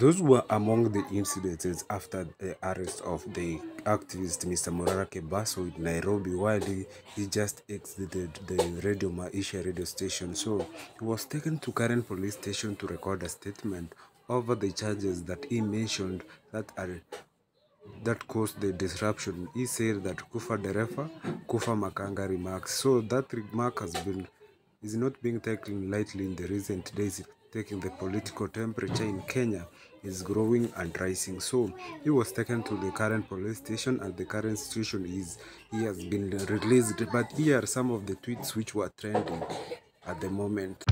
Those were among the incidents after the arrest of the activist Mr. Morara Kebaso in Nairobi while he, he just exited the Radio Maisha radio station. So he was taken to Karen police station to record a statement over the charges that he mentioned that are that caused the disruption. He said that Kufa Dereva, Kufa Makanga remarks. So that remark has been is not being taken lightly in the recent days, taking the political temperature in Kenya is growing and rising. So he was taken to the Karen police station and the current situation is he has been released. But here are some of the tweets which were trending at the moment.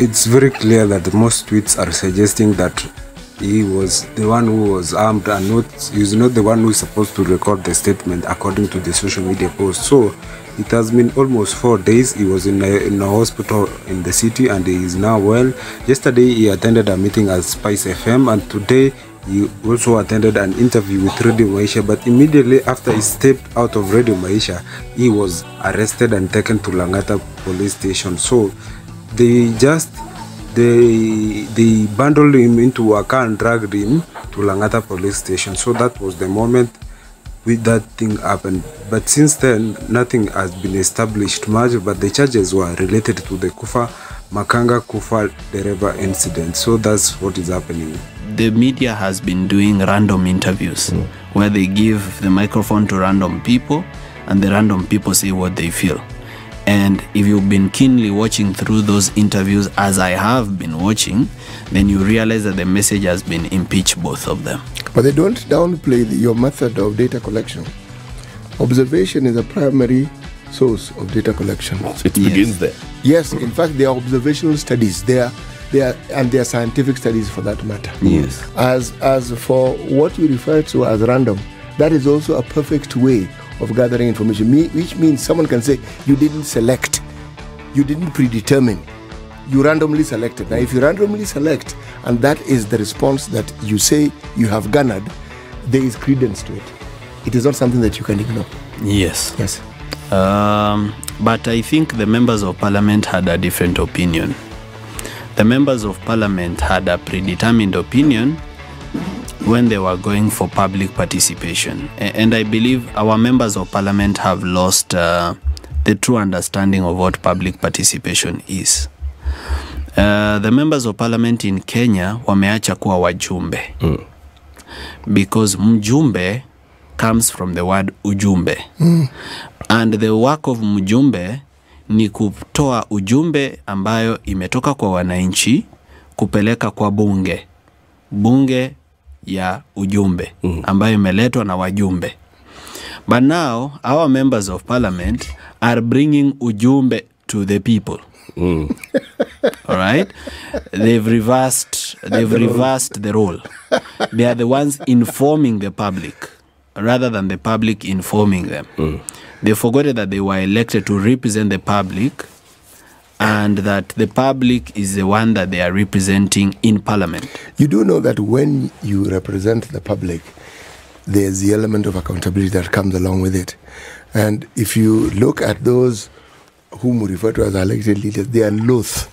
It's very clear that most tweets are suggesting that he was the one who was armed and not he's not the one who is supposed to record the statement according to the social media post. So it has been almost four days. He was in a, in a hospital in the city and he is now well. Yesterday he attended a meeting at Spice FM and today he also attended an interview with Radio Maisha. But immediately after he stepped out of Radio Maisha, he was arrested and taken to Langata police station. So they just they they bundled him into a car and dragged him to Langata police station. So that was the moment with that thing happened. But since then, nothing has been established much. But the charges were related to the Kufa Makanga Kufa Dereva incident. So that's what is happening. the media has been doing random interviews hmm. where they give the microphone to random people and the random people say what they feel. And if you've been keenly watching through those interviews, as I have been watching, then you realize that the message has been impeach both of them. But they don't downplay the, your method of data collection. Observation is a primary source of data collection. It Yes. begins there. Yes, in fact, there are observational studies. There are, they are, and they are scientific studies for that matter. Yes. As as for what you refer to as random, that is also a perfect way of gathering information. Which means someone can say you didn't select, you didn't predetermine, you randomly selected. Now, if you randomly select, and that is the response that you say you have garnered, there is credence to it. It is not something that you can ignore. Yes. Yes. Um, but I think the members of parliament had a different opinion. The members of parliament had a predetermined opinion when they were going for public participation. And I believe our members of parliament have lost uh, the true understanding of what public participation is. Uh, the members of parliament in Kenya wameacha kuwa wajumbe mm. because mjumbe comes from the word ujumbe mm. and the work of mjumbe ni kutoa ujumbe ambayo imetoka kwa wananchi kupeleka kwa bunge bunge ya ujumbe ambayo imeletwa na wajumbe. But now our members of parliament are bringing ujumbe to the people. All right? They've reversed they've reversed the role they are the ones informing the public rather than the public informing them. They forgot that they were elected to represent the public and that the public is the one that they are representing in parliament You do know that when you represent the public, there's the element of accountability that comes along with it. And if you look at those whom we refer to as elected leaders, they are loath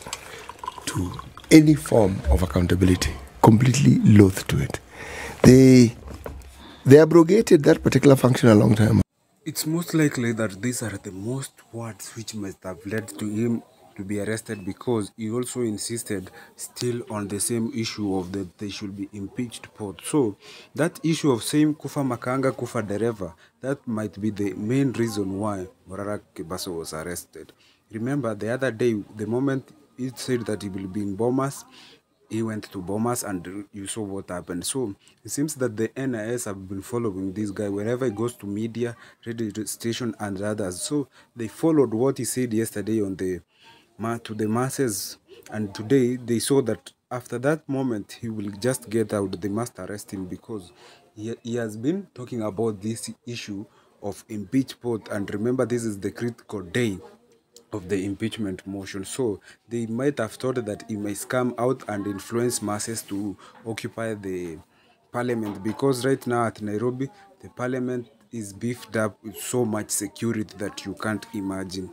to any form of accountability, completely loath to it. They they abrogated that particular function a long time. ago. It's most likely that these are the most words which must have led to him to be arrested because he also insisted still on the same issue of that they should be impeached port. So that issue of saying Kufa Makanga, Kufa Dereva, that might be the main reason why Morara Kebaso was arrested. remember the other day the moment he said that he will be in bomas he went to bomas and you saw what happened so it seems that the nis have been following this guy wherever he goes to media radio station and others so they followed what he said yesterday on the to the masses and today they saw that after that moment he will just get out they must arrest him because he, he has been talking about this issue of impeachment and remember this is the critical day of the impeachment motion. So they might have thought that he might come out and influence masses to occupy the parliament because right now at Nairobi, the parliament is beefed up with so much security that you can't imagine.